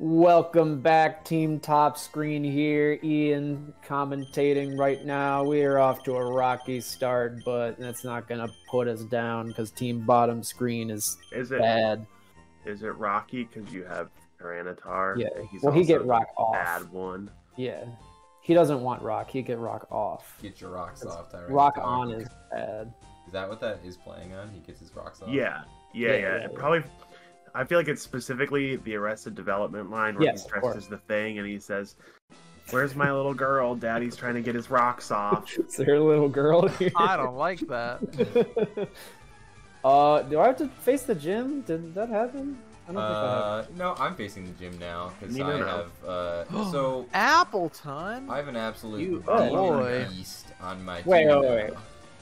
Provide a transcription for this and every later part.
Welcome back, Team Top Screen here. Ian commentating right now. We are off to a rocky start, but that's not going to put us down because Team Bottom Screen is Is it bad. is it Rocky because you have Tyranitar? Yeah. He's well, he get the rock off. Bad one. Yeah. He doesn't want rock. He get rock off. Get your rocks off, Tyrant. Rock on is bad. Is that what that is playing on? He gets his rocks off. Yeah, yeah, Yeah, yeah. yeah, yeah. Probably. I feel like it's specifically the Arrested Development line where Yes, he's of dressed as the thing and he says, "Where's my little girl? Daddy's trying to get his rocks off." Is there a little girl here? I don't like that. uh, do I have to face the gym? Did that happen? I don't think that happened. Uh, no, I'm facing the gym now because I no, no. have. Uh, so Appleton. I have an absolute You- oh, beast on my Wait, team wait, now. wait.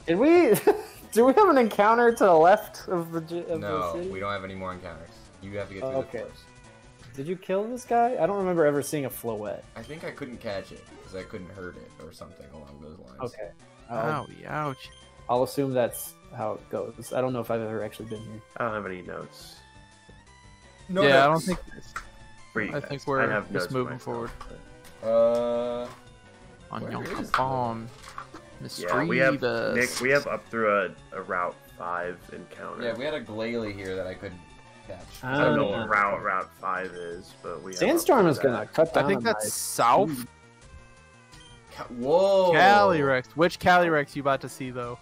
Did we? do we have an encounter to the left of the gy- of the No, city? we don't have any more encounters. You have to get Oh, through okay. this first. Did you kill this guy? I don't remember ever seeing a floette. I think I couldn't catch it because I couldn't hurt it or something along those lines. Okay. I'll, Ouch, ouch. I'll assume that's how it goes. I don't know if I've ever actually been here. I don't have any notes No, yeah, I don't think. for I guys. think we're have just moving forward. Uh, On Where Young is Bomb. Yeah, we have Nick. We have up through a, a Route Five encounter. yeah, we had a Glalie here that I couldn't catch. I don't know what Route Route Five is, but we. have Sandstorm through is gonna cut down. I think that's my- south. Hmm. Ca- Whoa! Calyrex. Which Calyrex you about to see though?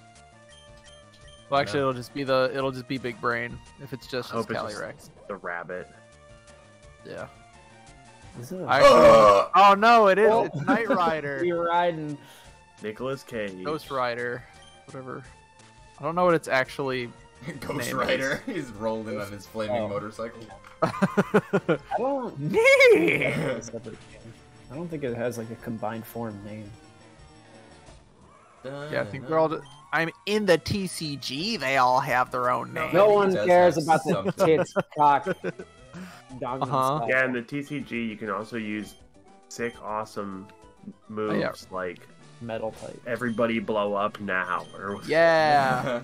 Well, actually, No. it'll just be the it'll just be Big Brain if it's just, Hope just it's just- the rabbit. Yeah. Is it a- oh no, it is. Oh. It's Knight Rider, You're riding. Nicolas Cage. Ghost Rider, whatever. I don't know what it's actually. Ghost Name Rider is rolling on his flaming Oh. motorcycle. I don't. I don't think it has like a combined form name. Yeah, I think we're all. Just, I'm in the TCG. They all have their own name. No one cares have about the something. tits, cock, Gangnam Uh-huh. Yeah, in the TCG, you can also use sick, awesome moves Oh, yeah. like metal type. everybody blow up now. Or Yeah.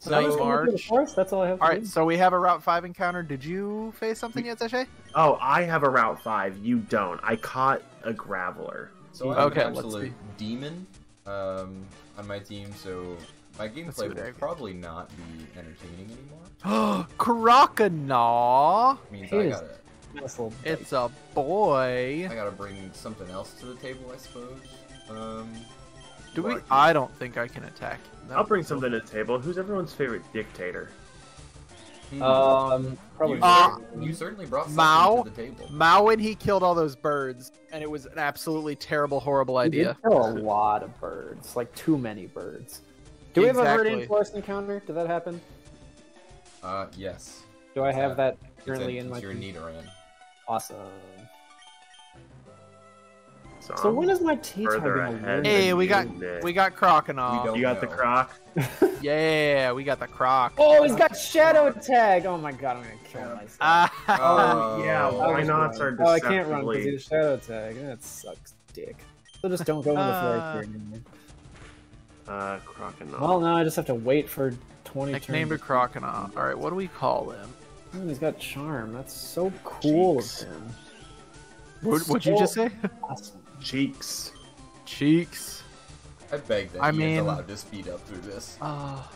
So I'm Night just gonna do the March. forest, That's all I have. To All do. so we have a Route Five encounter. Did you face something yet, Sashay? oh, I have a Route Five. You don't. I caught a Graveler. So I have Okay, an absolute demon um, on my team, so my gameplay will probably not be entertaining anymore. Croconaw. Means It I gotta, Nice little It's a boy. I gotta bring something else to the table, I suppose. Um, Do we? I don't think I can attack. That I'll bring be something to the table. Who's everyone's favorite dictator? hmm, Um, probably. you, Uh, you certainly brought something Mao? to the table. Mao when he killed all those birds, and it was an absolutely terrible, horrible We did idea. kill a lot of birds, like too many birds. Do we have a bird Exactly. in forest encounter? Did that happen? Uh, yes. Do I have Uh, that It's currently in, in my? it's your team? Nidoran. Awesome. So, So when is my tea further target? ahead. Hey, we got- Nick. We got Croconaw. We don't- You got the croc. Yeah, we got the Croc. Oh, he's got shadow tag. Oh my god, I'm gonna kill myself. Ah, Oh, yeah, Oh, why was not? Are Oh, I can't run because deceptively- he's shadow tag. That sucks, dick. So just don't go in the Uh, forest here anymore. Uh, crocodile. Well, now I just have to wait for 20 nicknamed a turns. Croconaw. All right, what do we call him? Oh, he's got charm. That's so cool Cheeks. of him. What, what'd you just say? Awesome. Cheeks. Cheeks. I beg that I he mean- is allowed to speed up through this. Ah.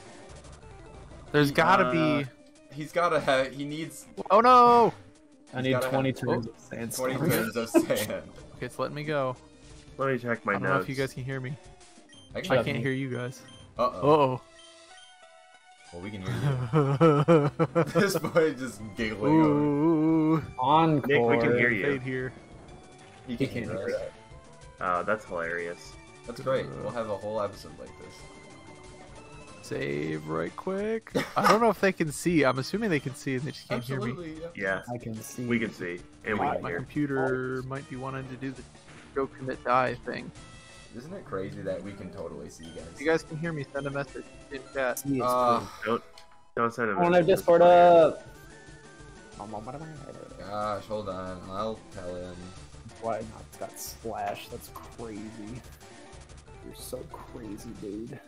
there's gotta Uh, be. He's gotta have. He needs Oh no! I need gotta 20 have- turns oh, of sandstorm. 20 turns of sand. Okay, it's letting me go. Let me check my I don't notes. know if you guys can hear me. I I can. can't hear you guys. Uh Uh oh. oh. Well, we can hear you. this boy just giggling. Over. Ooh. Encore. Nick, we can hear you. Fade here. He He can can't hear hear us. Oh, that's hilarious. That's great. We'll have a whole episode like this. Save right quick. I don't know if they can see. I'm assuming they can see and they just can't hear me. Absolutely. yeah. Yeah, I can see. we can see and we My, can my hear. computer might be wanting to do the go commit die thing. Isn't it crazy that we can totally see you guys? If you guys can hear me, send a message in chat. See it's Uh, cool. Don't send him. I want to Discord up. gosh, hold on. I'll tell him. Why not? Got splash. That's crazy. You're so crazy, dude.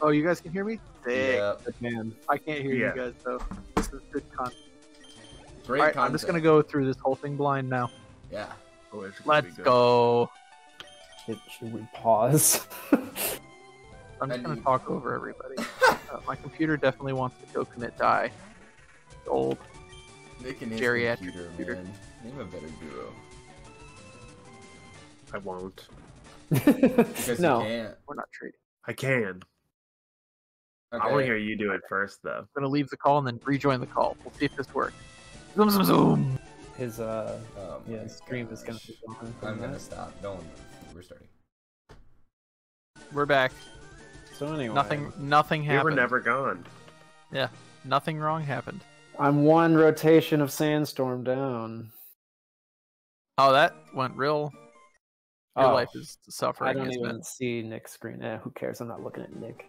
Oh, you guys can hear me? Sick. Yeah. Man, I can't hear Yeah. you guys though. This is good content. Great Alright, content. I'm just gonna go through this whole thing blind now. Yeah. Oh, it's Let's go. Should, should we pause? I'm just And gonna you- talk over everybody. uh, my computer definitely wants to go commit die. It's old. Nick and his Geriatric computer, computer. man. Name a better duo. I won't. Because no. you can't. We're not trading. I can. I want to hear you do it first, though. I'm gonna leave the call and then rejoin the call. We'll see if this works. Zoom zoom zoom. His uh, Oh yeah, my his stream is gonna be gone. I'm gonna that. stop. Don't. We're starting. We're back. So anyway, Nothing. Nothing happened. We were never gone. Yeah, nothing wrong happened. I'm one rotation of sandstorm down. Oh, that went real. Your Oh, life is suffering. I don't isn't even it? see Nick's screen. Eh, who cares? I'm not looking at Nick.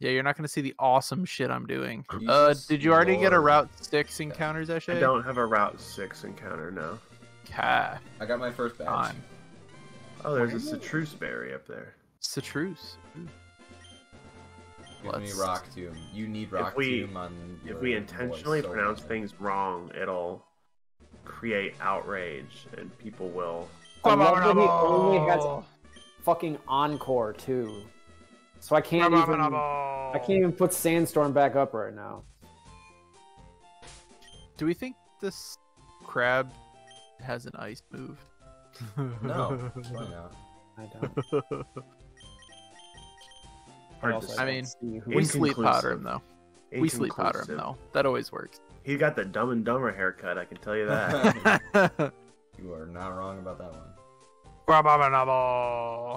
Yeah, you're not gonna see the awesome shit I'm doing. Jesus Uh, did you already get a Route Six encounters, Eshe? I don't have a Route 6 encounter no. Ka. I got my first badge. Fine. Oh, there's a Where is citrus berry up there. Citrus. Give me Let's- rock tomb. You need rock we- tomb on. If we intentionally so pronounce bad. things wrong, it'll create outrage and people will. I love that he only has fucking encore too. So I can't even. I can't even put sandstorm back up right now. Do we think this crab has an ice move? No, why not? I don't. Hard to I mean, we sleep powder him though. We sleep powder him though. That always works. He got the Dumb and Dumber haircut. I can tell you that. You are not wrong about that one.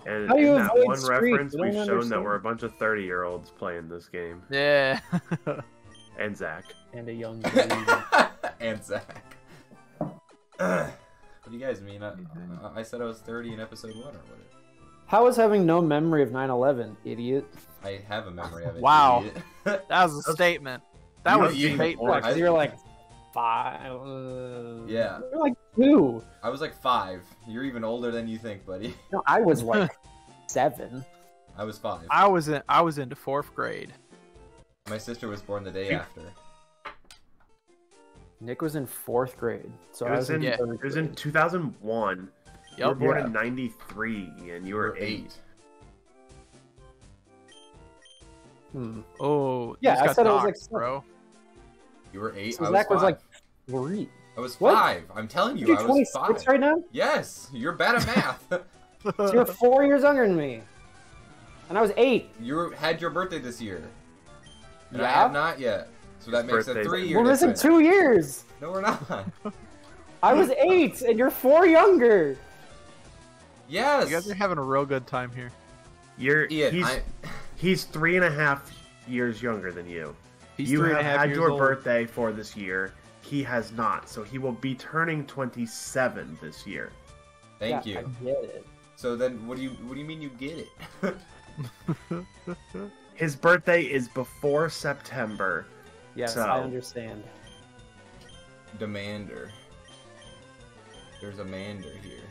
and How do you in that one streaks? reference, we've shown that we're a bunch of thirty-year-olds playing this game, yeah. and Zach. and a young and Zach. what do you guys mean? I, I said I was 30 in episode one or what? How is having no memory of 9-11, idiot? I have a memory of it. wow. that was a statement. That you was a because You were like five. Uh, yeah. You're like two. I was like five. You're even older than you think, buddy. No, I was like seven. I was five. I was in. I was into fourth grade. My sister was born the day after. Nick was in fourth grade, so it was, was in, in yeah. it was in 2001. Yep. You were born yeah. in 93, and you were, eight. eight. Hmm. Oh, yeah, I said knocked, it was like bro. You were eight. So I Zach was, was like three. I was five. I'm telling you, You're I was five. right now? Yes, you're bad at math. so you're four years younger than me, and I was eight. You had your birthday this year. Yeah. I have not yet. So that makes it three years. We're missing two years. No, we're not. I was eight, and you're four younger yes. You guys are having a real good time here. You're Ian, he's I, he's three and a half years younger than you. He's you three and have a half had years your old. birthday for this year. He has not, so he will be turning 27 this year. thank Yeah, you. I get it. So then, what do you what do you mean you get it? His birthday is before September. Yes, So- I understand. Demander. There's a mander here.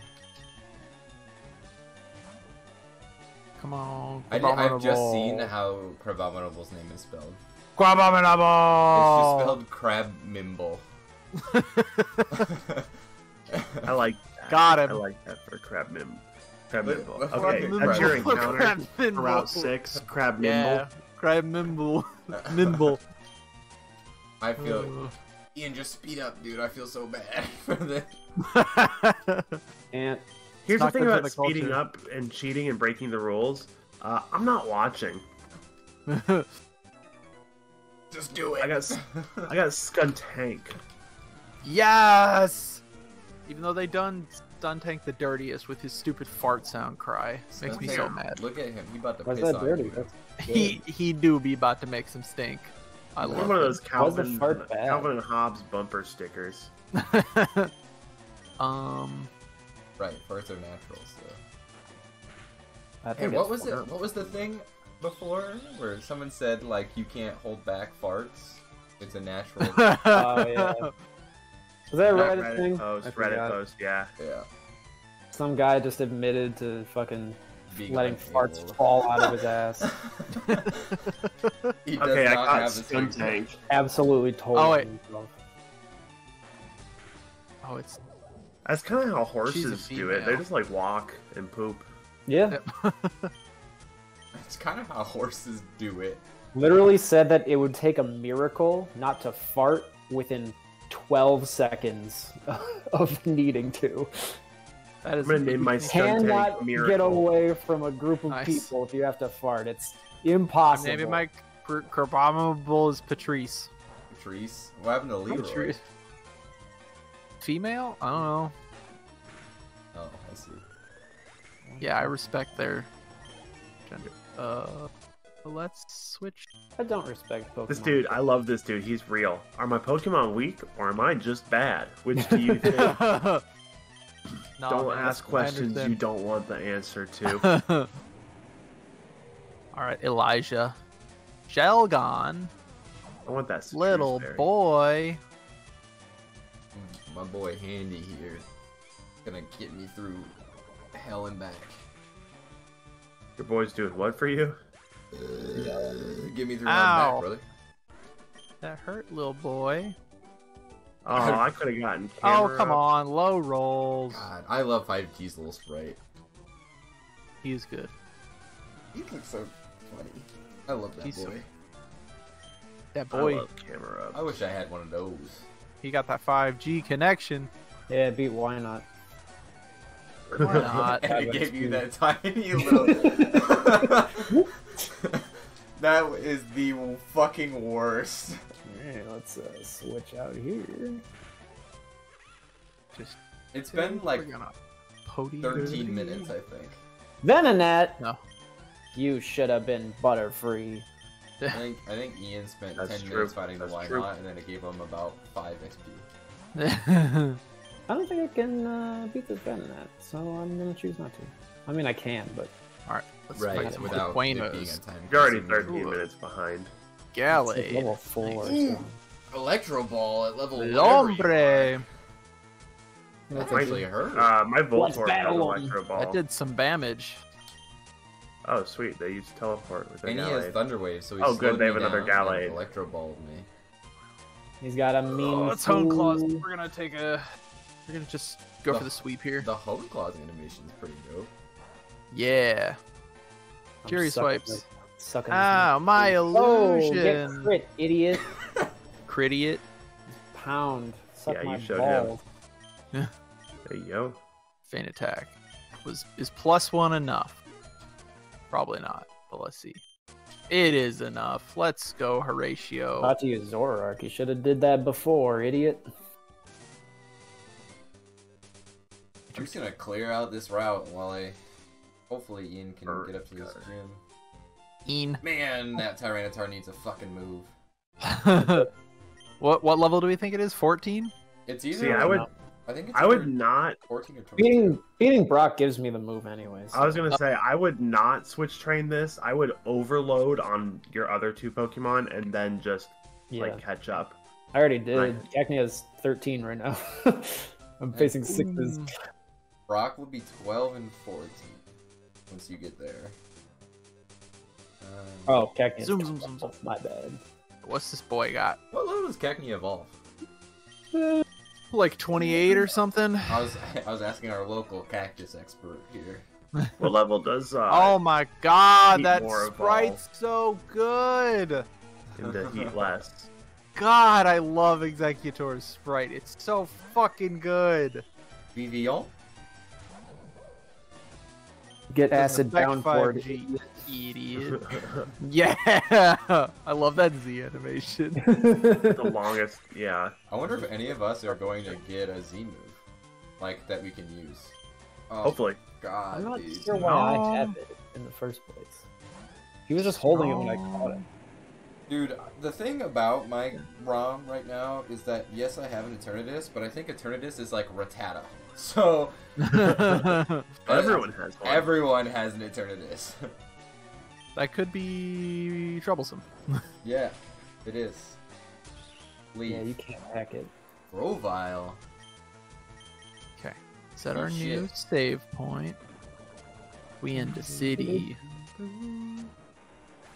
Come on. I did, I've just seen how Crabominable's name is spelled. Abominable. It's just spelled Crab Mimble. I like that. Got him. I like that for Crab Mim. Crab Let- Nimble. let's Okay, fucking that's your Crab encounter Crab for Route 6. Crab Mimble. Yeah. Crab Nimble. Nimble. I feel uh. Ian, just speed up, dude. I feel so bad for this. And Here's the thing about the speeding culture. up and cheating and breaking the rules. Uh, I'm not watching. Just do it. I got s- I got Skuntank. yes. Even though they done done tank the dirtiest with his stupid fart sound cry, makes me so mad. Look at him. He about to why's piss that on dirty? you. That's He he do be about to make some stink. I love One of those Calvin. Calvin and Hobbes bumper stickers. it. um. Right, farts are natural. So. I Hey, what was fun. it? What was the thing before where someone said like you can't hold back farts? It's a natural. Oh, yeah. Was that a That Reddit, thing? post, I Reddit forgot. post, yeah. yeah. Some guy just admitted to fucking Being letting unable. farts fall out of his ass. he does Okay, I not got have a streak. Skuntank. Absolutely told Oh, wait. himself. Oh, it's That's kind of how horses do it. They just like walk and poop. Yeah, That's kind of how horses do it. literally said that it would take a miracle not to fart within 12 seconds of needing to. that is. I'm gonna name my son Cannot Tank get away from a group of Nice. people if you have to fart. It's impossible. Maybe my cr- Crabominable is Patrice. Patrice. What happened to Leroy? Patrice. Female? I don't know. Oh, I see. Yeah, I respect their gender. Uh, let's switch. I don't respect Pokemon. This dude, I love this dude. He's real. Are my Pokemon weak or am I just bad? Which do you think? no, don't man, ask questions you don't want the answer to. All right, Elijah. Shelgon, I want that. little berry. boy. My boy Handy here. gonna get me through hell and back. Your boy's doing what for you? Uh, get me through hell and back, brother. That hurt, little boy. Oh, I could have gotten. Oh, come up. on, low rolls. God, I love Five Keys little sprite. He's good. He looks so funny. I love that He's so- boy. That I boy, love camera up. I wish I had one of those. He got that 5G connection. Yeah, beat why not? Why not? and it that's gave you that tiny little. that is the fucking worst. Alright, let's uh, switch out here. Just It's been like we're 13 minutes, I think. Venonat, No. you should have been butterfree. I think I think Ian spent That's 10 true. minutes fighting the That's Why true. Not, and then it gave him about 5 XP. I don't think I can uh, beat this Venonat, so I'm gonna choose not to. I mean, I can, but All right, let's Right, fight some without it being a time. You're already 13 Ooh. minutes behind. it's like level four. Ooh. So. Electro Ball at level whatever Lombre. That's actually hurt. Uh, my Voltorb has battle 'em. Electro Ball. That did some damage. Oh, sweet. They used teleport with their and he has Gallade. Thunder Wave, so he Oh, good, slowed they me have another down and Gallade. Electro Balled me. He's got a mean. Oh, it's Hone Claws. fool. We're gonna take a. We're gonna just go The- for the sweep here. The Hone Claws animation is pretty dope. Yeah. I'm Fury sucking swipes. this- Sucking. Ah, my Oh, get illusion. crit, idiot! Critiot. Pound. Suck Yeah, you my showed him. balls. There you go. Feint attack. Was is plus one enough? Probably not, but let's see. It is enough. Let's go, Horatio. About to use Zoroark. You should have did that before, idiot. I'm just gonna clear out this route while I. Hopefully, Ian can Or- get up to this got gym. Een. Man, that Tyranitar needs a fucking move. what what level do we think it is? 14? It's either. See, I would, I think it's I would not. 14 or 22. Beating beating Brock gives me the move anyways. I was gonna say I would not switch train this. I would overload on your other two Pokemon and then just yeah, like catch up. I already did. right. Cacnea has 13 right now. I'm facing sixes. Ooh. Brock would be 12 and 14 once you get there. Um, Oh, Cacnea. Zoom, zoom, zoom, zoom. My bad. What's this boy got? What level does Cacnea evolve? Like 28 or something? I was I was asking our local cactus expert here. What level does uh Oh my god, Heat that sprite's so good! into heat less? God, I love Exeggutor's sprite. It's so fucking good. Vivillon? Get Doesn't acid affect for 5G, Idiot. Yeah! I love that Z animation. the longest, yeah. I wonder if any of us are going to get a Z move. Like, that we can use. Oh, Hopefully. God, I'm not dude. sure why I have it in the first place. He was just holding it when I caught it. Dude, the thing about my ROM right now is that, yes, I have an Eternatus, but I think Eternatus is like Rattata. So, Everyone has one. everyone has an Eternatus. that could be troublesome. yeah, it is. Leave. Yeah, you can't hack it. Grovyle. Okay. Set Oh, our new save point. We in the city.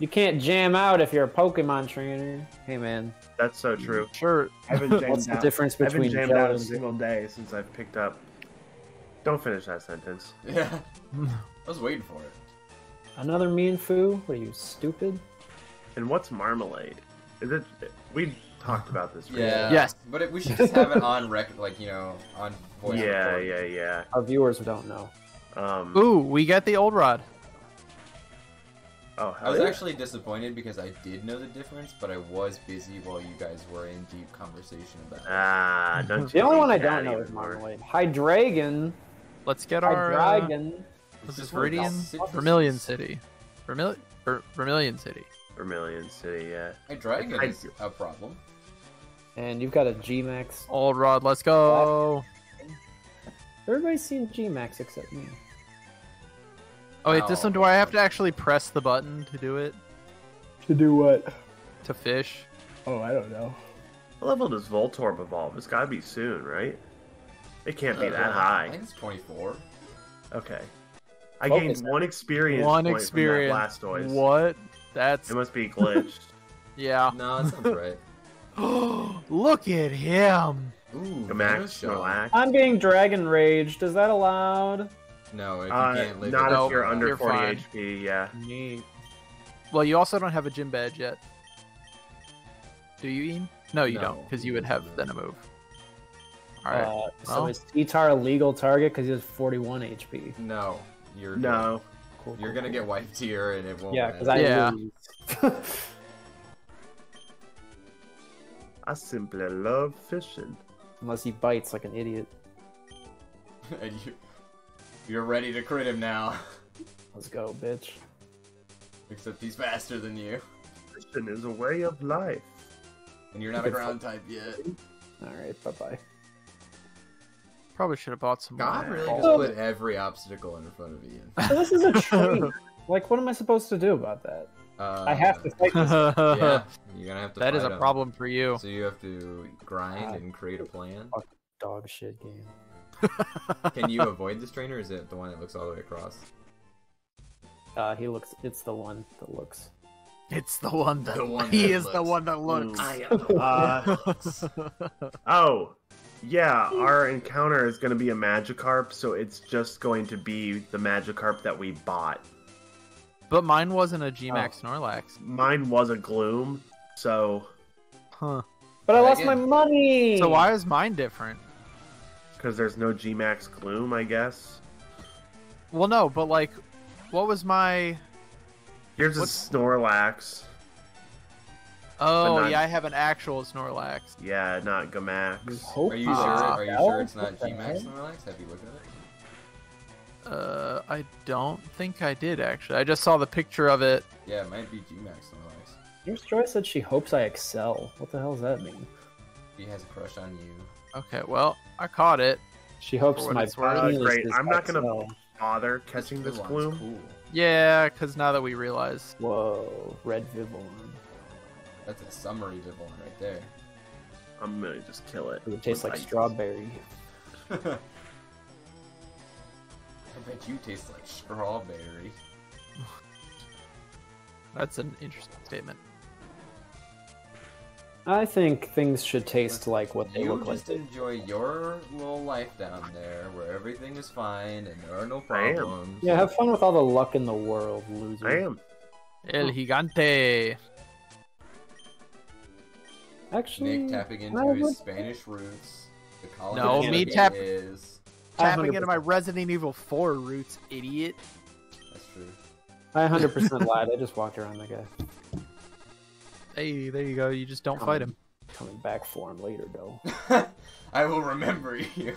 You can't jam out if you're a Pokemon trainer. Hey man, That's so true. Sure. I haven't jammed what's the out. difference I haven't between jammed out a single day since I've picked up. Don't finish that sentence. Yeah. I was waiting for it. Another Mienfoo? What are you stupid? And what's marmalade? Is it? We talked about this. Yeah. Yes. But it, we should just have it on record, like you know, on voice. Yeah, record. yeah, yeah. Our viewers don't know. Um. Ooh, we got the old rod. Oh, I was yeah. actually disappointed because I did know the difference, but I was busy while you guys were in deep conversation about it. Ah, don't. The only one I don't know is anymore. Marmalade. Hydreigon. Let's get our. Uh, Hydreigon. This was this is where Viridian? Vermilion. City. Vermilion. Ver- Vermilion City. Vermilion City, yeah. Hey, Dragon I- is a problem. And you've got a G-Max. Old rod. Let's go. Everybody's seen G-Max except me. Oh wait, this one, Do I have to actually press the button to do it? To do what? To fish? Oh, I don't know. What level does Voltorb evolve? It's gotta be soon, right? It can't be Uh, that I high. think it's 24. Okay. I Focus gained one experience One point experience. from that Blastoise. What? That's It must be glitched. yeah. No, that sounds right. Look at him. Ooh, Max Venoshock. Snorlax. I'm being Dragon Raged. Is that allowed? No, if you Uh, can't live not it, if Nope, you're under you're 40 fine. HP, yeah. Neat. Well, you also don't have a gym badge yet. Do you, Ian? No, you No, don't, because you would have then a move. All right. Uh, so well. is Etar a legal target because he has 41 HP? No, you're No. Cool, You're cool, gonna cool. get wiped here, and it won't. Yeah, because I matter. Yeah. lose. I simply love fishing. Unless he bites like an idiot. and you, you're ready to crit him now. Let's go, bitch. Except he's faster than you, Fishing is a way of life. and you're not a ground type yet. Alright, bye bye. Probably should have bought some God more. really just Oh. put every obstacle in front of Ian. So this is a train. like, what am I supposed to do about that? Uh, I have to fight this. Yeah, you're gonna have to. that is fight a him. problem for you. So you have to grind God. and create a plan. dog shit game. Can you avoid this trainer? Or is it the one that looks all the way across? Uh, he looks. It's the one that looks. It's the one that The one he that is the looks. one that looks. Uh, oh, yeah, our encounter is going to be a Magikarp, so it's just going to be the Magikarp that we bought. but mine wasn't a G-Max oh. Snorlax. Mine was a Gloom, so Huh. But I Try lost my money. So why is mine different? because there's no G-Max Gloom, I guess. Well, no, but like, what was my? Yours is What's- Snorlax. Oh not- yeah, I have an actual Snorlax. Yeah, not G-Max. Are you sure? Are you sure it's not What the G-Max hell? Snorlax? Have you looked at it? Uh, I don't think I did actually. I just saw the picture of it. Yeah, it might be G-Max Snorlax. Nurse Joy said she hopes I excel. What the hell does that mean? He has a crush on you. Okay, well, I caught it. She hopes For what my it's worth. penis Uh, great. is I'm not gonna- XL. Bother catching this Vivillon's Gloom. Cool. Yeah, because now that we realize, Whoa, red Vivillon. That's a summary Vivillon right there. I'm gonna just kill it. It would taste like ice. strawberry. I bet you taste like strawberry. that's an interesting statement. I think things should taste like what they look like. You just enjoy your little life down there, where everything is fine and there are no problems. Yeah, have fun with all the luck in the world, loser. I am. El Gigante. Actually, Nick tapping into his would- Spanish roots. The college No, me tap- is. Tapping into 100%. my Resident Evil 4 roots, idiot. That's true. I 100% lied. I just walked around the guy. Hey, there you go. You just don't fight him. Coming back for him later, though. I will remember you.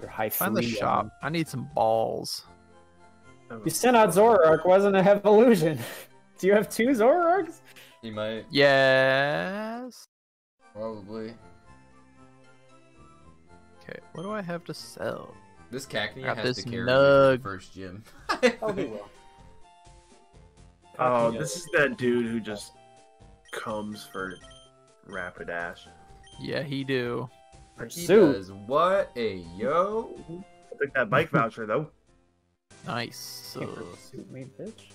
Your high Find the uh, shop. I need some balls. Oh. You sent out Zoroark, wasn't a evolution. Do you have two Zoroarks? He might, Yes. probably. Okay, what do I have to sell? This Cacnea Got has this to carry nug. for first gym. Oh, he will. Oh, this is that dude who just comes for Rapidash. Yeah, he do. he Pursuit. does what a yo. I took that bike voucher though. Nice. Can't So, pursuit me, bitch.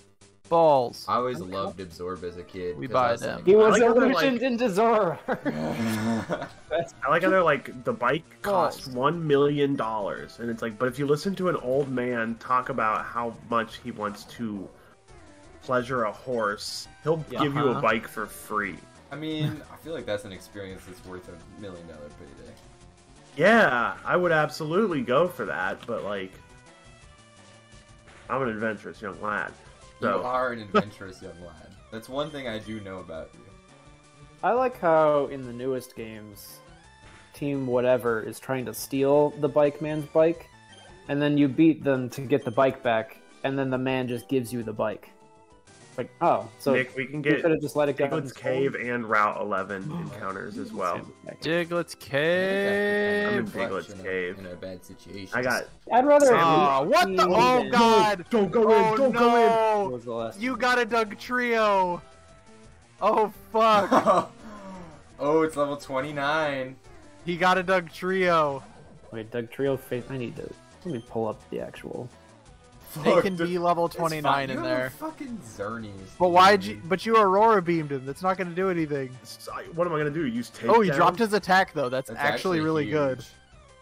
Balls. I always loved Absorb as a kid. We buy them. like- He was like how they're, illusioned into Zora. I like how they're like the bike costs one million dollars, and it's like, but if you listen to an old man talk about how much he wants to pleasure a horse, he'll Yeah. give you a Uh-huh. bike for free. I mean, I feel like that's an experience that's worth a million dollar payday. Yeah, I would absolutely go for that, but like, I'm an adventurous young lad. You are an adventurous young lad. That's one thing I do know about you. I like how in the newest games, Team Whatever is trying to steal the bike man's bike, and then you beat them to get the bike back, and then the man just gives you the bike. Like, oh, so Nick, we can get could have just let it go. Diglett's Cave and Route 11 encounters as well. Diglett's Cave. I'm in Diglett's in a- Cave. In a bad situation. I got. I'd rather. Oh, what the? Oh God! God! Don't go Oh in! Don't go in! no! was the last You one. got a Dugtrio. Oh fuck! oh, it's level 29. he got a Dugtrio. Wait, Dugtrio face. I need to. Let me pull up the actual. They can dude. be level It's fine. 29 in there. Fucking Zernies. But why'd you? But you Aurora beamed him. That's not gonna do anything. So, What am I gonna do? Use take? Oh, he dropped his attack though. That's, That's actually, really huge. good.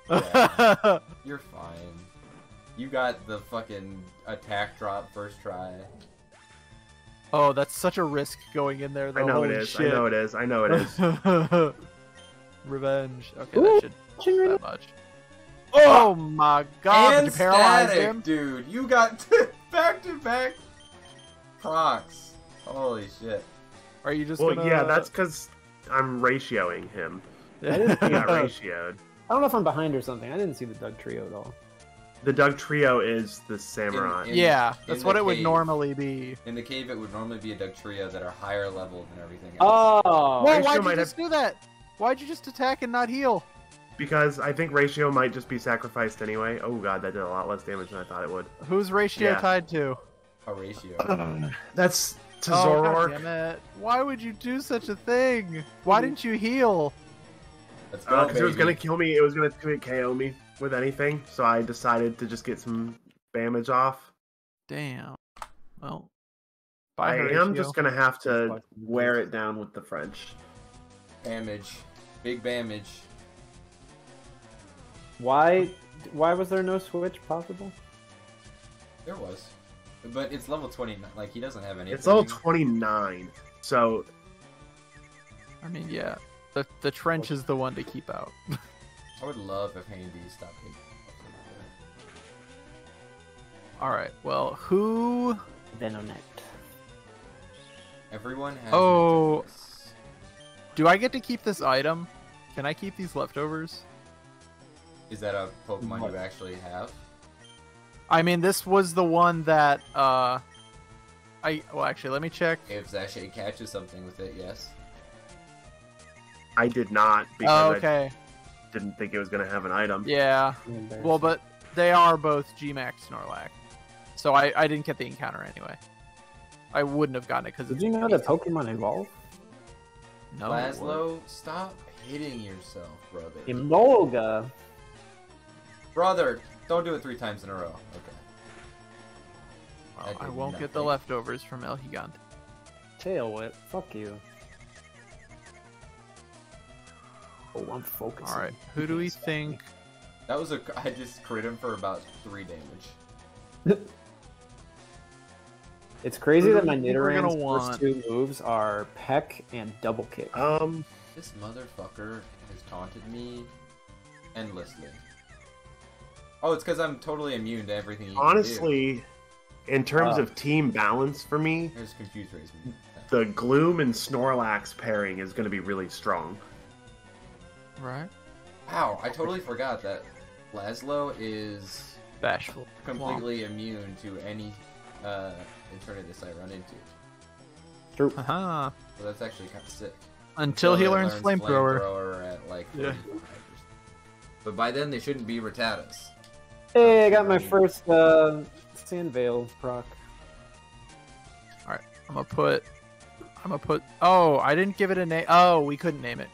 Yeah, you're fine. You got the fucking attack drop first try. oh, that's such a risk going in there. Though. I know it Holy is. Shit. I know it is. I know it is. Revenge. Okay, Ooh. that should Watching that much. Oh my god! and Did you paralyze static, him? dude. You got back to back procs. Holy shit. Are you just well, gonna? yeah, that's because I'm ratioing him. He got ratioed. I don't know if I'm behind or something. I didn't see the Dugtrio at all. The Dugtrio is the samurai. In- yeah, that's what it would normally be. In the cave, it would normally be a Dugtrio that are higher level than everything else. Oh, Whoa, Ratio why'd you might just do that? Why'd you just attack and not heal? Because I think ratio might just be sacrificed anyway. Oh god, that did a lot less damage than I thought it would. Who's ratio Yeah. tied to? A ratio. That's to Oh, God Zoroark. damn it. Why would you do such a thing? Why didn't you heal? Let's go, Because Uh, it was gonna kill me. It was gonna KO me with anything. So I decided to just get some damage off. Damn. Well, I bye, am just gonna have to wear it down with the French. Damage. Big damage. Why? Why was there no switch possible? There was. But it's level 29. Like, he doesn't have any. It's level 29. So I mean, yeah. The the trench is the one to keep out. I would love if Handy stopped hitting. All right. Well, who? Venonat. Everyone has. Oh. Do I get to keep this item? Can I keep these leftovers? Is that a Pokemon What? you actually have? I mean, this was the one that uh, I well actually let me check. If Zashay catches something with it, yes. I did not because Oh, I okay. didn't think it was gonna have an item. Yeah. Well, but they are both Gmax Snorlax, so I I didn't get the encounter anyway. I wouldn't have gotten it because did you know that Pokemon evolve? No. Laszlo, stop hitting yourself, brother. Emolga. Brother, don't do it three times in a row. Okay. Well, That I won't get the leftovers from El Gigante. Tail whip. Fuck you. Oh, I'm focusing. All right. Who do we think? That was a. I just crit him for about three damage. It's crazy that my you think we're want? first two moves are peck and double kick. Um, This motherfucker has taunted me endlessly. Oh, it's because I'm totally immune to everything. He can do. honestly, in terms Uh. of team balance for me, There's confused raise the Gloom and Snorlax pairing is gonna be really strong. Right. Wow, I totally forgot that Laszlo is Bashful. completely immune to any uh, Eternatus I run into. True. Haha. So that's actually kind of sick. Until he it learns flamethrower. flamethrower at like Yeah. But by then they shouldn't be Rattatas. Hey, I got my first uh, Sand Veil proc. All right, I'm gonna put. I'm gonna put. Oh, I didn't give it a name. Oh, we couldn't name it.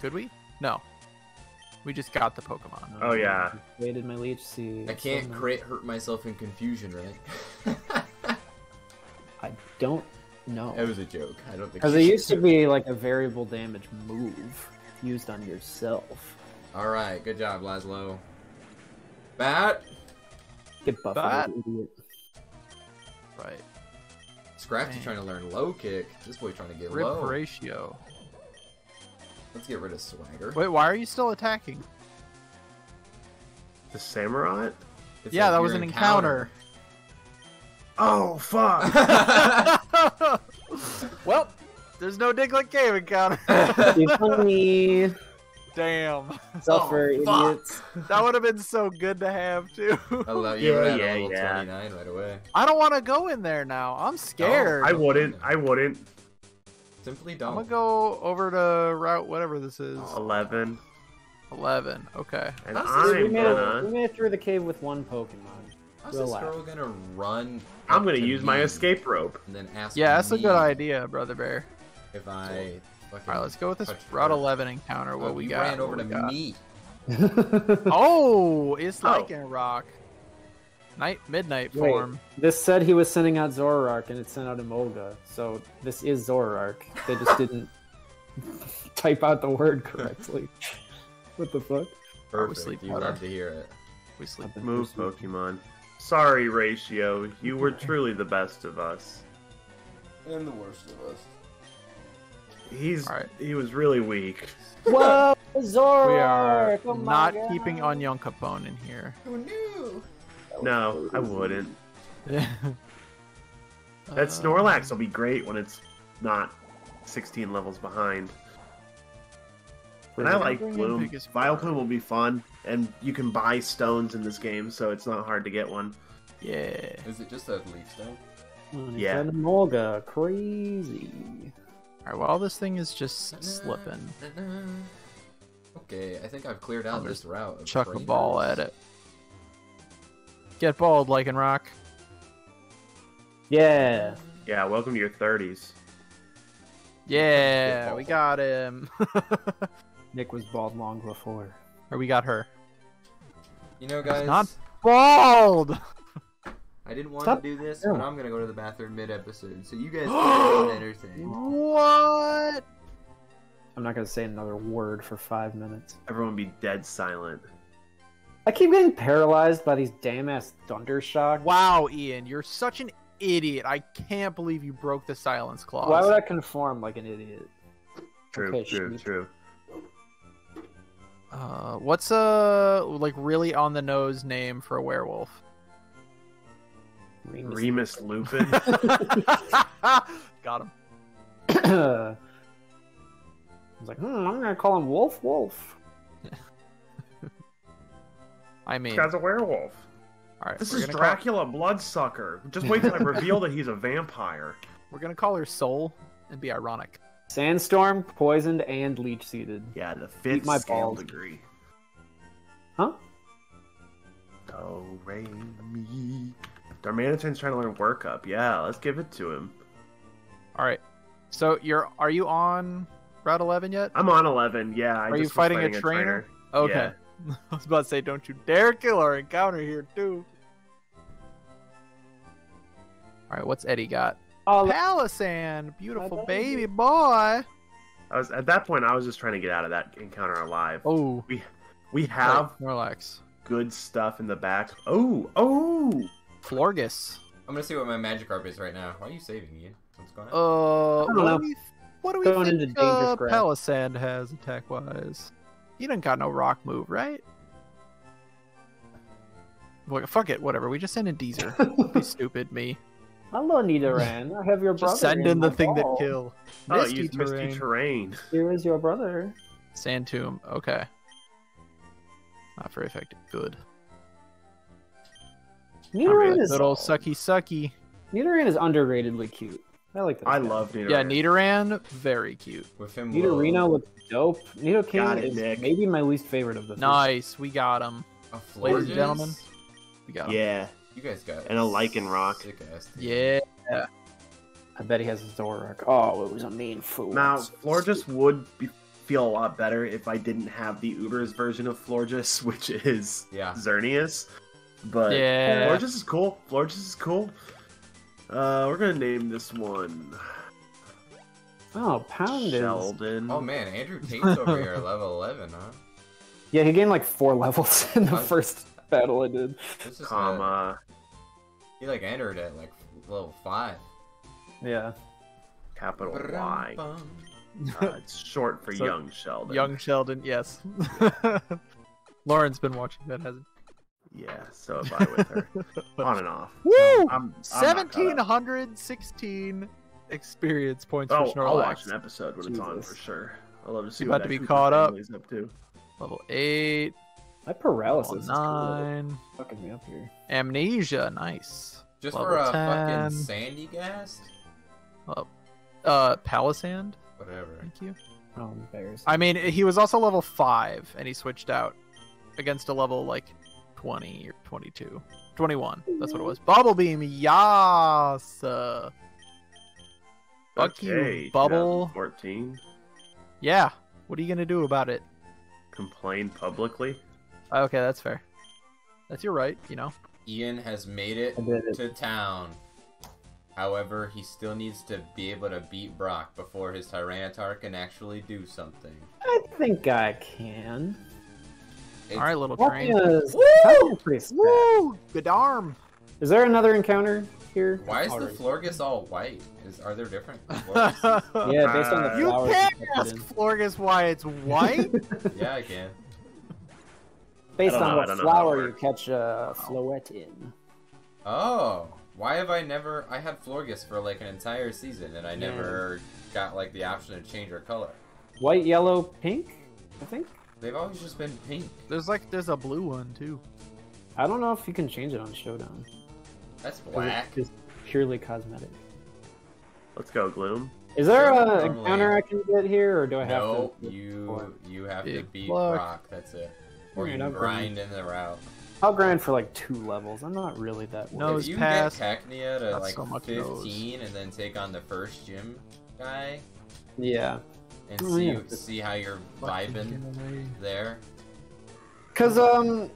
Could we? No. We just got the Pokemon. Oh, yeah. Created my leech seed. I can't So crit hurt myself in confusion, right? I don't know. It was a joke. I don't think. Because it used to do be like a variable damage move used on yourself. All right, good job, Laszlo. Bat. Get buffed, But- idiot. Right. Scrafty's Dang. trying to learn low kick. This boy's trying to get Rip low. Horatio. Let's get rid of swagger. Wait, why are you still attacking? The Samurai? It's yeah, a- that was your an encounter. Oh fuck! well, there's no Diglett Cave encounter. You funny. Damn. Suffer, Oh, idiots. That would have been so good to have too. I love you. Yeah, Yeah, yeah, 29 right away. I don't want to go in there now. I'm scared. I wouldn't. I wouldn't. Simply don't. I'm don't. gonna go over to route whatever this is. Eleven. Eleven. Okay. And How's this- We I'm made, it, we gonna. made it through the cave with one Pokemon. How's this relax. girl gonna run? I'm gonna to use my escape rope. And then ask Yeah, that's a good idea, brother bear. If I fucking. All right, let's go with this route her. 11 encounter. What Oh, we got? ran over to we got. me. Oh, it's Oh. Lycanroc. Night midnight Wait. form. this said he was sending out Zoroark, and it sent out Emolga. So this is Zoroark. They just didn't type out the word correctly. what the fuck? Perfect. sleep You better. love to hear it. We sleep. Move, Pokemon. Sorry, Ratio. You were truly the best of us. And the worst of us. He's Alright. he was really weak. Whoa, Zoroark! We are Oh not God. keeping Onion Capone in here. Who knew? No, I wouldn't. That Uh, Snorlax will be great when it's not 16 levels behind. And I like Bring in Bloom. biggest Vileplume will be fun, and you can buy stones in this game, so it's not hard to get one. Yeah. Is it just a leaf stone? Yeah. send Emolga, crazy. All right. Well, this thing is just slipping. Okay, I think I've cleared out this route. Of Chuck a ball at it. Get bald, Lycanroc. Yeah. Yeah, welcome to your 30s. Yeah, we got him. Nick was bald long before. or we got her. You know, guys, not- Bald. I didn't want Stop. to do this, No. but I'm gonna go to the bathroom mid-episode, so you guys can entertain. What? I'm not gonna say another word for five minutes. Everyone be dead silent. I keep getting paralyzed by these damn ass thunder shocks. Wow, Ian, you're such an idiot. I can't believe you broke the silence clause. Why would I conform like an idiot? True, Okay, true, sheep. true. Uh, what's a like really on the nose name for a werewolf? Remus. Remus Lupin. Got him. I was like, hmm, I'm gonna call him Wolf Wolf. I mean, this guy's a werewolf. all right, This is gonna Dracula Bloodsucker. Just wait till I reveal that he's a vampire. We're gonna call her Soul and be ironic. Sandstorm, poisoned, and leech seeded. Yeah, the fifth my scale balls. degree. Huh? Do, re, mi. Darmanitan's trying to learn workup. Yeah, let's give it to him. All right. So you're are you on Route 11 yet? I'm on 11. Yeah, I Are just you was fighting a trainer? Okay. I was about to say, don't you dare kill our encounter here, too. All right, what's Eddie got? Oh, Palossand, beautiful baby. baby boy. I was at that point. I was just trying to get out of that encounter alive. Oh, We we have Snorlax. good stuff in the back. Oh, oh! Florges. I'm gonna see what my Magikarp is right now. Why are you saving me? What's going on? Uh, don't what know. do we, what do we Going think into uh. Palossand has attack wise? He didn't got no rock move, right? Well, fuck it, whatever. We just send in Deezer. Don't be stupid, me. hello, Nidoran. I have your brother. Just send in the my thing that ball. kill. Oh, Misty use misty terrain. terrain. Here is your brother. Sand tomb. Okay. Not very effective. Good. Nidoran is Good old sucky sucky. Nidoran is underratedly cute. I like that. I guy. love Nidoran. Yeah, Nidoran, very cute. With him, Nidorino low, looks dope. Nidoking Got it, is Nick. maybe my least favorite of the. three. Nice, we got him. a Ladies and gentlemen. We got him. Yeah, You guys got and a Lycanroc. Sick ass. Yeah. I bet he has a Zoroark. Oh, it was a Mienfoo. Now, Florges would be, feel a lot better if I didn't have the Uber's version of Florges, which is Yeah. Xerneas. But Yeah. Florges is cool. Florges is cool. Uh, we're gonna name this one Oh, Pound is. Sheldon. Oh man, Andrew Tate's over here, at level 11, huh? Yeah, he gained like four levels in the I- first battle I did. This is a- comma he like entered at like level 5. Yeah. capital Y. Ba-dum-bum. Uh, it's short for So, young Sheldon. Young Sheldon, yes. Lauren's been watching that, hasn't Yeah, so have I with her. On and off. Woo! I'm, I'm not caught up. 1716 experience points Oh, for I'll watch an episode when it's on for sure. I love to see You what about to be caught up? family's up to. Level 8, My level paralysis is 9. fucking me up here. Amnesia, nice. Just Level for a 10. fucking Sandygast? Uh, Palossand, Whatever. thank you. Oh, embarrassing. I mean, he was also level 5, and he switched out against a level like 20 or 22. 21, that's what it was. Bubble Beam, yas! Uh, Fuck you, Bubble. 14. yeah, what are you gonna do about it? Complain publicly. Okay, that's fair. That's your right, you know. Ian has made it it. to town. However, he still needs to be able to beat Brock before his Tyranitar can actually do something. I think I can. It's- All right, little train. Cacnea is, Woo! Is. Woo! Good arm. Is there another encounter here? Why is the Already. Florges all white? Is are there different Florges? Yeah, based on the Uh, You flowers. can't you put ask in. Florges why it's white. yeah, I can. Based I on know, what don't know how it flower you catch a floette in. Oh, why have I never? I had Florges for like an entire season, and I never got like the option to change her color. White, yellow, pink. I think. They've always just been pink. there's like there's a blue one too. I don't know if you can change it on Showdown. That's black. It's just purely cosmetic. Let's go, Gloom. Is there Yeah, a normally- encounter I can get here, or do I have No, to? you you have to Big beat block. Brock. That's it. Or Alright, you I'll grind grind. in the route. I'll grind for like two levels. I'm not really that. No, worried. Nose if you pass. get Cacnea to like so much 15 and then take on the first gym guy Yeah, and Oh, see yeah. see how you're vibing there. cause um,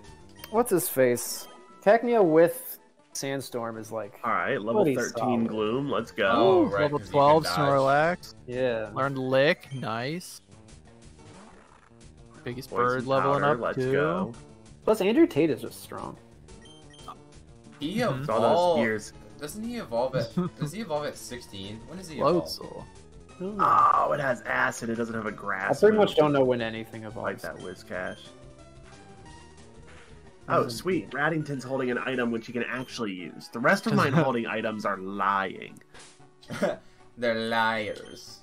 what's his face? Cacnea with Sandstorm is like, All right, level 13 solid. Gloom. Let's go. Oh, Ooh, right, level 'cause you can 12 dodge. Snorlax. yeah. Learned Lick, nice. Biggest Poison bird leveling powder, up Let's too. go. Plus Andrew Tate is just strong. He Mhm. All those years. Doesn't he evolve at? does he evolve at 16? When does he evolve? Floatzel. I. Oh, it has acid. It doesn't have a grass. I pretty much don't know when anything evolves. like that Whiscash. Oh, sweet. Raddington's holding an item which he can actually use. The rest of mine holding items are lying. They're liars.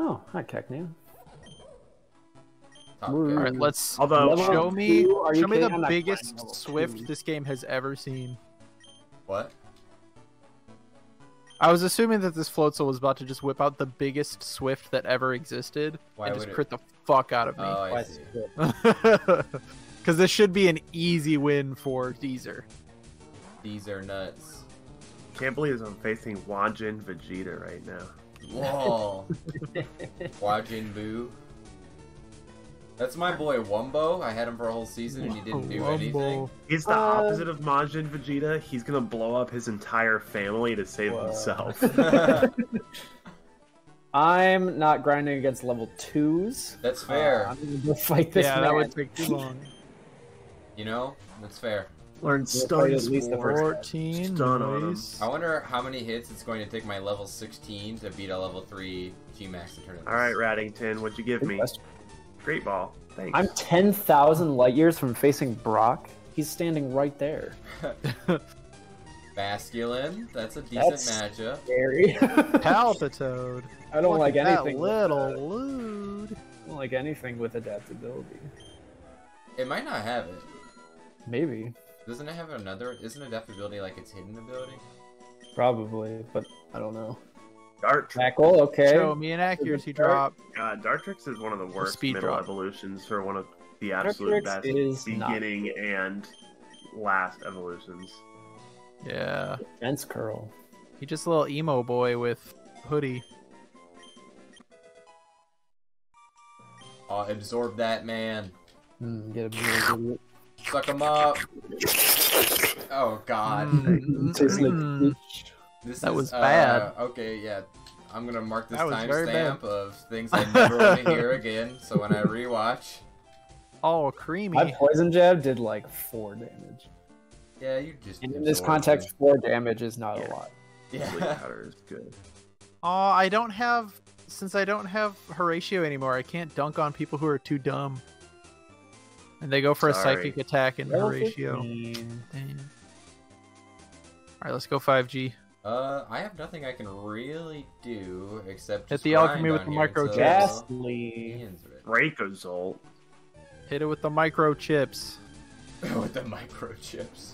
Oh, hi Cacnea. Top Ooh. guy. All right, let's Although, show me? Are you show me the biggest Swift this game has ever seen. What? I was assuming that this Floatzel was about to just whip out the biggest Swift that ever existed Why and would just it? crit the fuck out of me. Oh, I Why see. split? Because this should be an easy win for Deezer. These are nuts. can't believe I'm facing Wajin Vegeta right now. Whoa. Wajin Boo. That's my boy Wumbo. I had him for a whole season and he didn't do anything. He's the Uh, opposite of Majin Vegeta. He's gonna blow up his entire family to save Whoa. himself. I'm not grinding against level twos. That's Uh, fair. I'm gonna go fight this Yeah, man. that would take too long. You know, that's fair. Learn We'll stun at least the first- 14. Stun on him. I wonder how many hits it's going to take my level 16 to beat a level 3 G-Max Eternatus. All right, Raddington, what'd you give Good me? question. Great ball. Thanks. I'm 10,000 light years from facing Brock. He's standing right there. Basculin, that's a decent That's- matchup. Scary. Palpitoad. I don't Look like at that anything. with, little uh, lewd. I don't like anything with adaptability. It might not have it. Maybe, Doesn't it have another? Isn't adaptability like its hidden ability? probably, but I don't know. Dart Tackle, okay. Show me an accuracy drop. Uh, Dartrix is one of the worst speed middle drop. evolutions for one of the absolute Dartrix best is not. beginning and last evolutions. Yeah. Fence curl. He just a little emo boy with hoodie. Oh, absorb that man. Mm, get a Suck him up. Oh god. Mm. Tastes like Mm. fish. This That is, was uh, bad. Okay, yeah. I'm gonna mark this That was timestamp of things I never want to hear again. So when I rewatch, Oh, creamy. My poison jab did like four damage. yeah, you just. And in this context, them. four damage is not Yeah. a lot. Sleep Yeah. powder is good. Oh, I don't have since I don't have Horatio anymore. I can't dunk on people who are too dumb, and they go for a psychic attack in Horatio. All right, let's go 5G. Uh, I have nothing I can really do except Hit the alchemy with the here micro chips. Gastly. Ian's ready. Hit it with the microchips. with the microchips.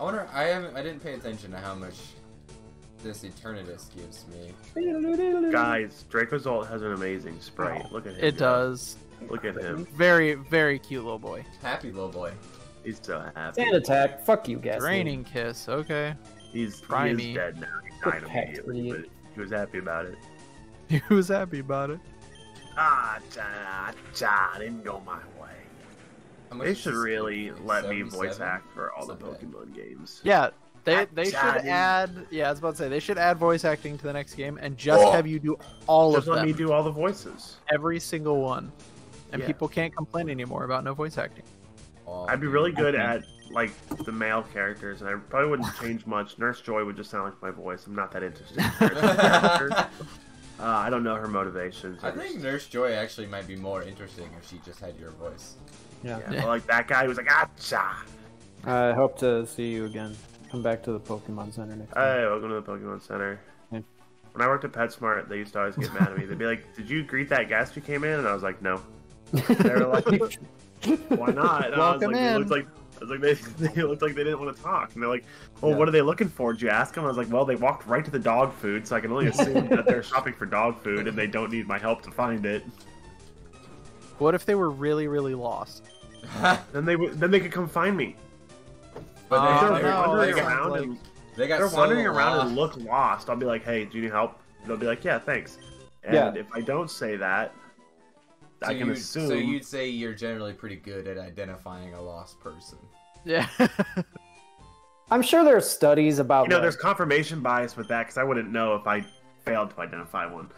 I wonder. I haven't. I didn't pay attention to how much this Eternatus gives me. Guys, Dracozolt has an amazing sprite. Look at him. It go. does. Look at him. Very, very cute little boy. Happy little boy. He's so happy. Sand attack. Fuck you, Gastly. Draining kiss. Okay. He's he Primey. is dead now. He died Protect immediately, me. but he was happy about it. He was happy about it. Ah, cha, cha, didn't go my way. They should really let me voice act for all the Not bad. Pokemon games. Yeah, they they should add. Yeah, I was about to say they should add voice acting to the next game and just Oh. have you do all Just of let me do all the voices. every single one, and Yeah. people can't complain anymore about no voice acting. Oh, I'd be really good at like the male characters, and I probably wouldn't change much. Nurse Joy would just sound like my voice. I'm not that interested. In uh, I don't know her motivations. I just- think Nurse Joy actually might be more interesting if she just had your voice. Yeah. Yeah, but, like that guy who was like, ah, cha. I hope to see you again. Come back to the Pokemon Center next time. Hey, welcome to the Pokemon Center. Yeah. When I worked at PetSmart, they used to always get mad at me. They'd be like, "Did you greet that guest who came in?" And I was like, "No." They were like, "Why not?" And I was Welcome like, "They in. looked like." I was like, they, they looked like they didn't want to talk. And they're like, well, Yeah. what are they looking for? Did you ask them? I was like, well, they walked right to the dog food, so I can only assume that they're shopping for dog food and they don't need my help to find it. What if they were really, really lost? Then they would- then they could come find me. but Uh, they, they're they're, no, wandering they got, around like- and they got they're so wandering around and look lost, I'll be like, "Hey, do you need help?" They'll be like, "Yeah, thanks." And Yeah. if I don't say that, So I can you'd- assume. So you'd say you're generally pretty good at identifying a lost person. Yeah. I'm sure there are studies about You know, like, there's confirmation bias with that because I wouldn't know if I failed to identify one.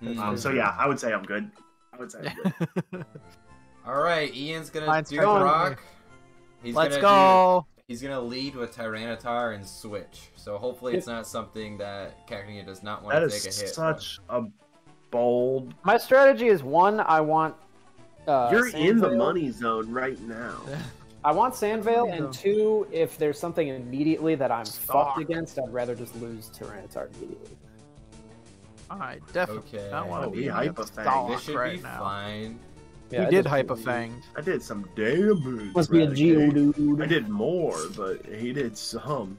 Hmm. Um, so yeah, I would say I'm good. I would say I'm good. All right, Ian's gonna Mine's do going. rock. He's Let's gonna go. Do, he's gonna lead with Tyranitar and switch. So hopefully it's not something that Cacnea does not want that to take a hit. That is such a bold. My strategy is one. I want. Uh, You're in the money zone right now. I want Sandvale, Money and two, if there's something immediately that I'm Stock. fucked against, I'd rather just lose Tyranitar immediately. I definitely Okay. don't want to we be hype against a thing. Stock This should right be now. fine. Yeah, we I did just- hype a fanged. I did some damage. Must be a Renegade. Geodude. I did more, but he did some.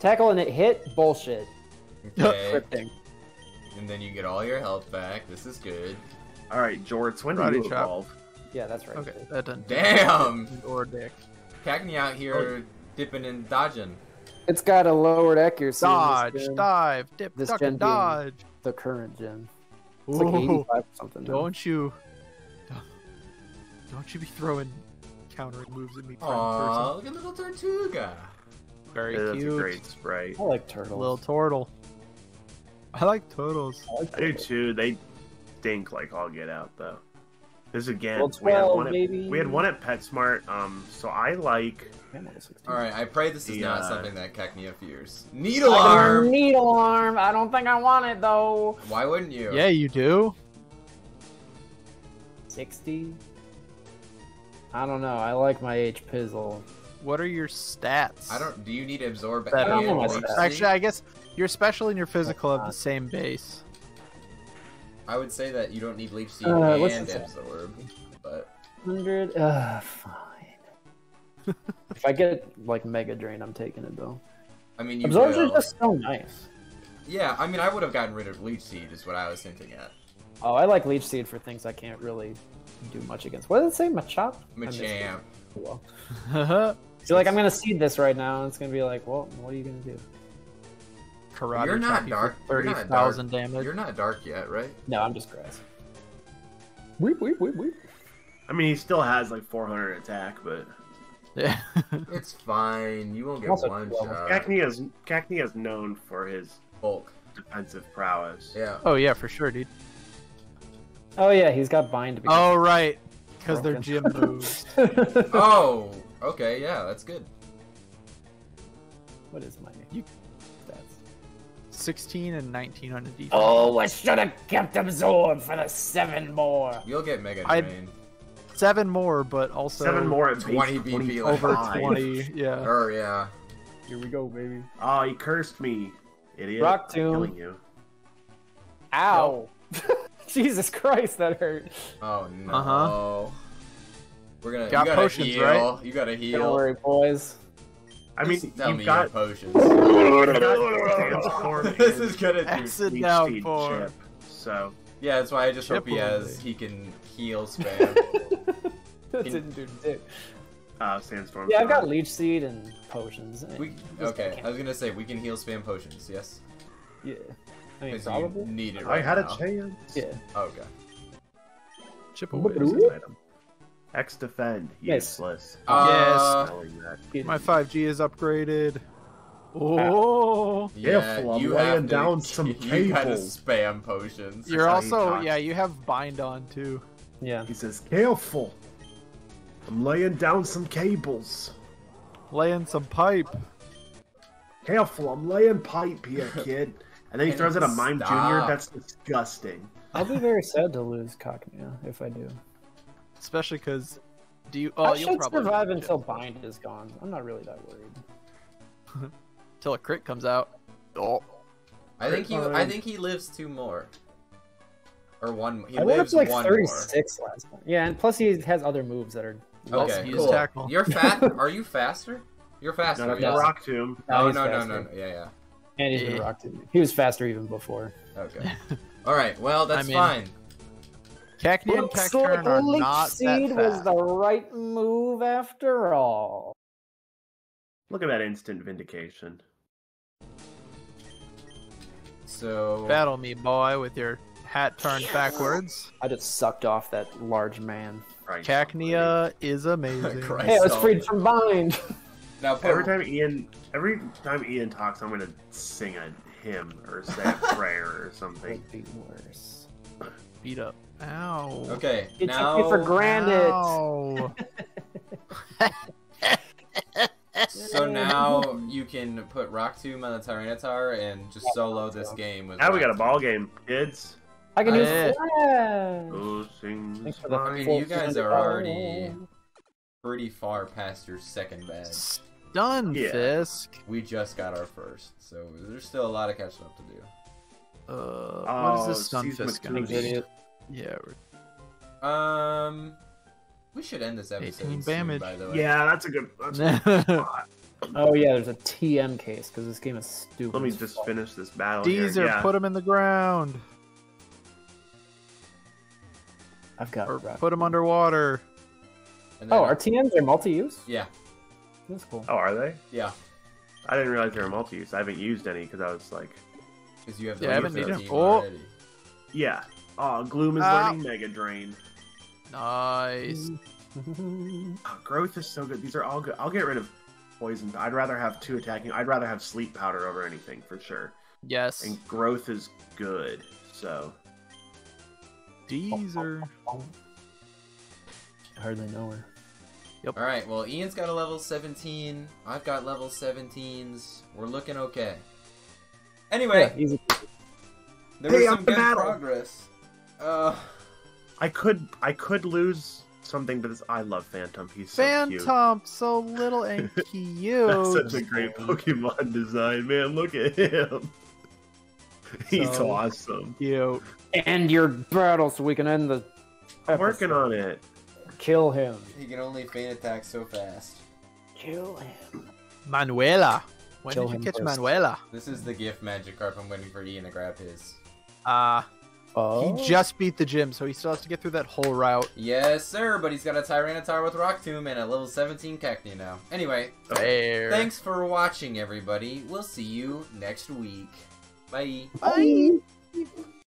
Tackle and it hit? Bullshit. Okay. Crypting. and then you get all your health back. This is good. All right, Jorts, when do Karate you chop. evolve? Yeah, that's right. Okay, that doesn't. Damn! Or dick. Cacnea out here oh. dipping and dodging. It's got a lowered accuracy. in this Dodge, gen, dive, dip, this duck, gen and dodge. The current gen. It's like Ooh, 85 or something. don't you? Don't you be throwing countering moves at me, friend Aww, person. look at little Tortuga. Very Yeah, that's cute. a great sprite. I like turtles. Little turtle. I like turtles. I like I do too. They stink like all get out though. This again, Well, we had 12, one at, baby. we had one at PetSmart. Um, so I like I'm level 16. Alright, I pray this is The, not uh, something that Cacnea fears. Needle I got a arm! Needle arm. I don't think I want it though. Why wouldn't you? Yeah, you do. 60. I don't know. I like my H Pizzle. What are your stats? I don't. Do you need to absorb That don't and know my leech stats. seed? Actually, I guess your special and your physical have the same base. I would say that you don't need leech seed Uh, what's and this at? absorb. But 100. Uh, fine. if I get like Mega Drain, I'm taking it though. I mean, absorbs Absorption is just so nice. Yeah, I mean, I would have gotten rid of leech seed. Is what I was hinting at. Oh, I like Leech Seed for things I can't really do much against. What did it say? Machop? I missed it. Machamp. Well, Karate so like I'm gonna seed this right now, and it's gonna be like, well, what are you gonna do? You're not chop dark. for Thirty thousand damage. You're not dark yet, right? No, I'm just grass. Weep, weep, weep, weep. I mean, he still has like 400 attack, but Yeah. It's fine. You won't get Also one twelve. shot. Cacnea is Cacnea is known for his Bulk. defensive prowess. Yeah. oh yeah, for sure, dude. Oh yeah, he's got bind. because- Oh right, because they're Broken. gym moves. Oh. Okay. Yeah. That's good. what is my You- stats? 16 and 19 on the defense. Oh, I should have kept absorb for the seven more. You'll get Mega I- Drain. Seven more, but also Seven more at 20 BP, 25. like, over Five. 20. Yeah. Or yeah. Here we go, baby. Oh, he cursed me, idiot. Rock tomb. Killing you. Ow! Jesus Christ, that hurt. Oh no. Uh-huh. We're gonna. Got you gotta potions, heal. right? You gotta Don't heal. worry, boys. I mean, Please tell you've me got, potions. you've got transform this is gonna do. Exit leech down seed for. chip, So Yeah, that's why I just hope he has. He can heal spam. that In- didn't do dick. uh, sandstorm. Yeah, I've got leech seed and potions. we okay. I was gonna say we can heal spam potions. Yes. Yeah. I mean, Because probably. you need it I had now. a chance. Yeah. Okay. Chip away. Where's this item? X defend. Yes. Useless. Uh, Spelling that. My 5G is upgraded. Oh. Yeah, Careful, I'm you laying have to, down some You gotta cables. spam potions. You're how also, yeah, you have bind on too. Yeah. He says, "Careful, I'm laying down some cables. Laying some pipe. Careful, I'm laying pipe here, kid." And then he Can throws you out a mime junior. That's disgusting. I'll be very sad to lose Cacnea if I do. Especially because. Do you. Oh, I you'll should probably. survive until Chip. bind is gone. I'm not really that worried. Until a crit comes out. Oh. I think he. I think he lives two more. Or one. He I went up lives to like one 36 last time. Yeah, and plus he has other moves that are. Okay, cool. tackle. You're fat. Are you faster? You're faster. Not up yes. rock tomb. Oh no no no no yeah yeah. And he's been Yeah. rocked. He was faster even before. Okay. All right. Well, that's I mean, fine. Cacnea and Looks like Cacturne are not Seed that was the right move after all. Look at that instant vindication. So Battle me, boy, with your hat turned backwards. I just sucked off that large man. Christ Cacnea is amazing. Christ. Hey, I was freed from bind. now Every time Ian, every time Ian talks, I'm gonna sing a hymn or say a prayer or something. Would be worse. Beat up. Ow. Okay. You now took me for granted. Ow. so now you can put Rock Tomb on the Tyranitar and just solo this game with. Now we got a ball game, kids. I can use Yeah. flash. Who sings Thanks for the my I mean, you guys are already- pretty far past your second bag. Done, Yeah. Fisk. We just got our first, so there's still a lot of catching up to do. Uh, what Oh, is this stun Seismic Fisk gonna Boost. be? Idiot. Yeah, we're Um, we should end this episode soon, damage. by the way. Yeah, that's a good. That's a good These spot. Oh yeah, there's a TM case because this game is stupid. Let me just finish this battle. here. yeah. put him in the ground I've got. or rock. put him underwater. Then- Oh, our TMs are multi-use. yeah, That's cool. Oh, are they? yeah, I didn't realize they were multi-use. I haven't used any because I was like, because you have the yeah, I haven't for the needed- team oh. already. yeah. Oh, Gloom is Ah. learning Mega Drain. Nice. Oh, growth is so good. These are all good. I'll get rid of poison. I'd rather have two attacking. I'd rather have sleep powder over anything for sure. Yes. And growth is good. So These are. Hardly know her. All right. Well, Ian's got a level 17. I've got level 17s. We're looking okay. Anyway, Yeah, there Hey, was up some the good battle. progress. Uh, I could I could lose something, but this, I love Phantump. He's so cute. Phantump, so little and cute. That's such a great Pokemon design, man. Look at him. He's So- awesome. Cute. End your battle so we can end the. I'm working on it. Kill him. he can only feint attack so fast. Kill him. Manuela. When Kill did you catch first. Manuela? This is the gift magic Magikarp. I'm waiting for Ian to grab his. Uh, Oh. he just beat the gym, so he still has to get through that whole route. Yes, sir, but he's got a Tyranitar with Rock Tomb and a level 17 Cacnea now. Anyway, Fair. thanks for watching, everybody. We'll see you next week. Bye. Bye.